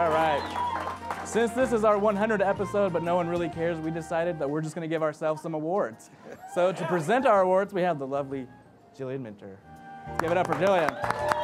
All right. Since this is our 100th episode, but no one really cares, we decided that we're just going to give ourselves some awards. So to present our awards, we have the lovely Jillian Minter. Let's give it up for Jillian.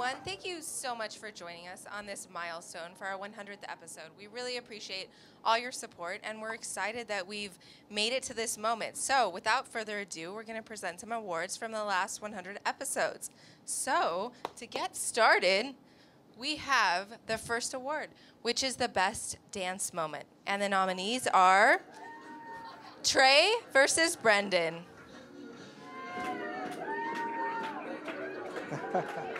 Everyone. Thank you so much for joining us on this milestone for our 100th episode. We really appreciate all your support, and we're excited that we've made it to this moment. So, without further ado, we're going to present some awards from the last 100 episodes. So, to get started, we have the first award, which is the Best Dance Moment. And the nominees are Trey versus Brendan.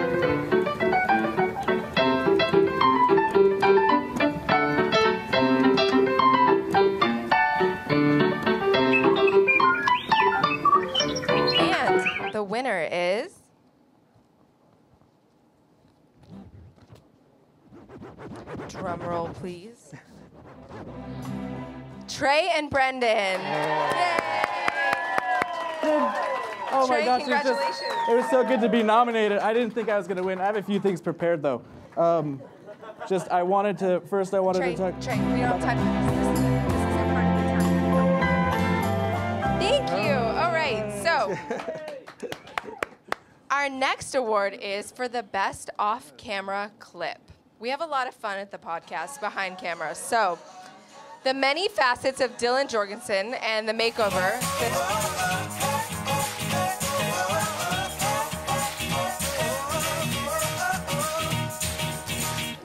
the winner is. Drum roll, please. Trey and Brendan. Yay! Oh my Trey, gosh, it was, just, it was so good to be nominated. I didn't think I was going to win. I have a few things prepared though. Um, just I wanted to first I wanted Trey, to talk. Trey, we don't have time for this. This is, this is a part of the time. Thank you. All right, so our next award is for the best off-camera clip. We have a lot of fun at the podcast behind camera. So, the many facets of Dylan Jorgensen and the makeover.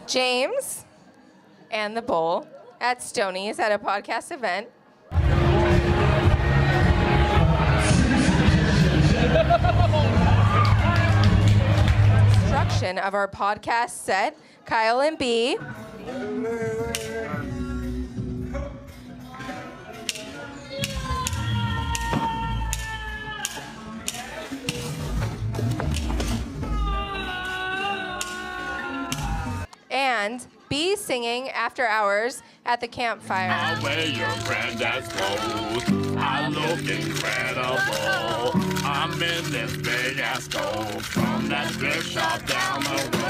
James and the Bowl at Stoney's at a podcast event. Of our podcast set, Kyle and B. And B singing after hours at the campfire. I wear your granddad's clothes. I look incredible. I'm in this big ass coat from that thrift shop down the road.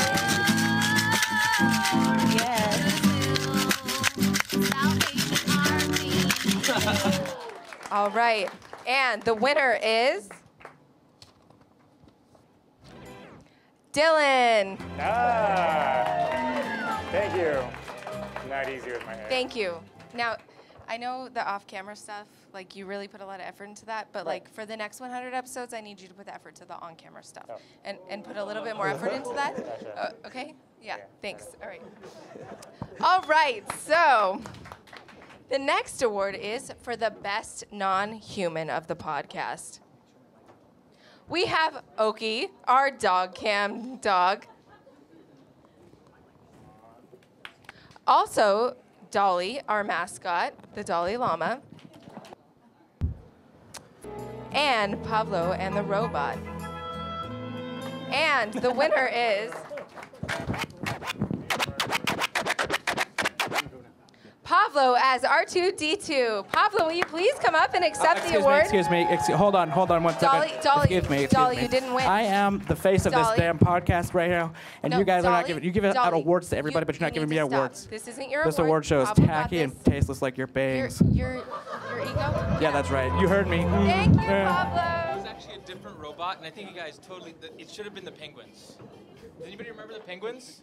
All right. And the winner is Dylan. Ah, thank you. Not easy with my hair. Thank you. Now, I know the off-camera stuff, like you really put a lot of effort into that, but like for the next 100 episodes, I need you to put the effort to the on-camera stuff Oh. and, and put a little bit more effort into that. Gotcha. Uh, okay? Yeah, thanks. All right. All right, so the next award is for the best non-human of the podcast. We have Oki, our dog cam dog. Also, Dolly, our mascot, the Dolly Llama. And Pablo and the robot. And the winner is Pablo as R2D2. Pablo, will you please come up and uh, accept the excuse award? me, excuse me, excuse Hold on, hold on one second. Dolly- Dolly, excuse me, excuse Dolly, me. you didn't win. I am the face of Dolly. this damn podcast right now, and No, you guys are not giving. You give out awards to everybody, you- but you're not you giving me stop. awards. This isn't your This award. award show is Pablo got tacky and tasteless like your Your, bangs. your, your ego? Yeah, that's right. You heard me. Thank you, mm, Yeah. Pablo. was actually a different robot, and I think you guys totally. It should have been the penguins. Does anybody remember the penguins?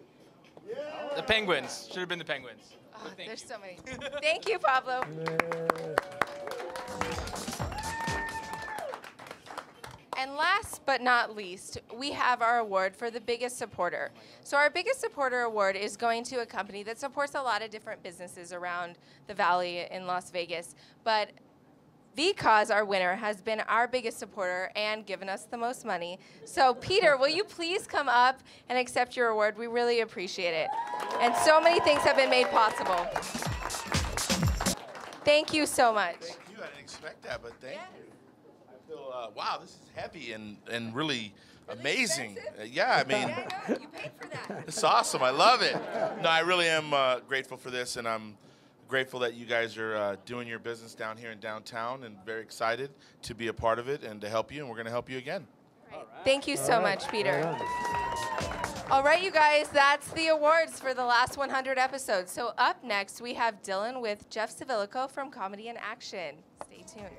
Yeah. The penguins should have been the penguins. Oh, there's you. so many. Thank you, Pablo. And last but not least, we have our award for the biggest supporter. So, our biggest supporter award is going to a company that supports a lot of different businesses around the valley in Las Vegas. But Because our winner has been our biggest supporter and given us the most money. So, Peter, will you please come up and accept your award? We really appreciate it. And so many things have been made possible. Thank you so much. Thank you. I didn't expect that, but thank you. I feel, uh, wow, this is heavy and, and really amazing. Uh, yeah, I mean, Yeah, I know. You paid for that. it's awesome. I love it. No, I really am uh, grateful for this, and I'm grateful that you guys are uh, doing your business down here in downtown and very excited to be a part of it and to help you, and we're going to help you again. Thank you so much, Peter. All right, you guys, that's the awards for the last 100 episodes. So up next, we have Dylan with Jeff Civilico from Comedy in Action. Stay tuned.